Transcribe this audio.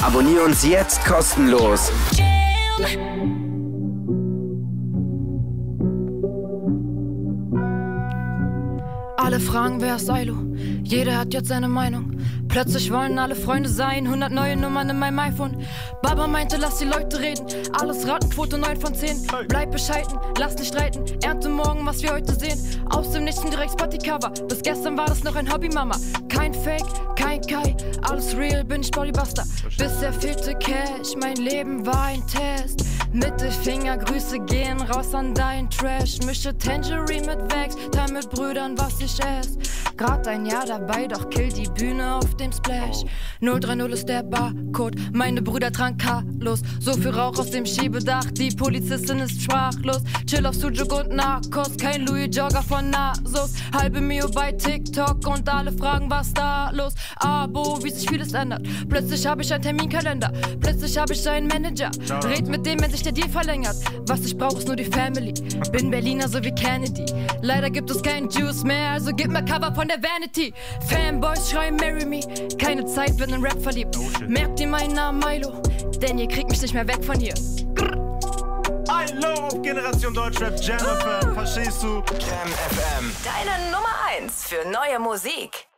Abonnier uns jetzt kostenlos. Alle fragen, wer ist Silo? Jeder hat jetzt seine Meinung. Plötzlich wollen alle Freunde sein, 100 neue Nummern in meinem iPhone. Baba meinte, lass die Leute reden. Alles Ratenquote 9 von 10. Bleib bescheiden, lass nicht streiten. Ernte morgen, was wir heute sehen. Aus dem Nichten direkt Spotify-Cover. Bis gestern war das noch ein Hobby, Mama. Kein Fake, kein Kai. Alles real, bin ich Bodybuster. Bisher fehlte Cash, mein Leben war ein Test. Mittelfinger, Grüße gehen raus an dein Trash. Mische Tangerine mit Wax, teil mit Brüdern, was ich ess. Grad ein Jahr dabei, doch kill die Bühne auf dem Splash. 030 ist der Barcode, meine Brüder trank Carlos. So viel Rauch aus dem Schiebedach, die Polizistin ist sprachlos. Chill auf Sujuk und Narcos, kein Louis Jogger von Nasos. Halbe Mio bei TikTok und alle fragen, was da los. Abo, wie sich vieles ändert. Plötzlich habe ich einen Terminkalender, plötzlich habe ich einen Manager. Red mit dem, wenn sich der Deal verlängert. Was ich brauche, ist nur die Family. Bin Berliner so wie Kennedy. Leider gibt es keinen Juice mehr, also gib mir Cover von der Vanity. Fanboys schreien Marry Me, keine Zeit, bin in Rap verliebt. Merkt ihr meinen Namen Milo, denn ihr kriegt mich nicht mehr weg von hier. I love Generation Deutschrap, Jam FM, verstehst du? Jam FM. Deine Nummer 1 für neue Musik.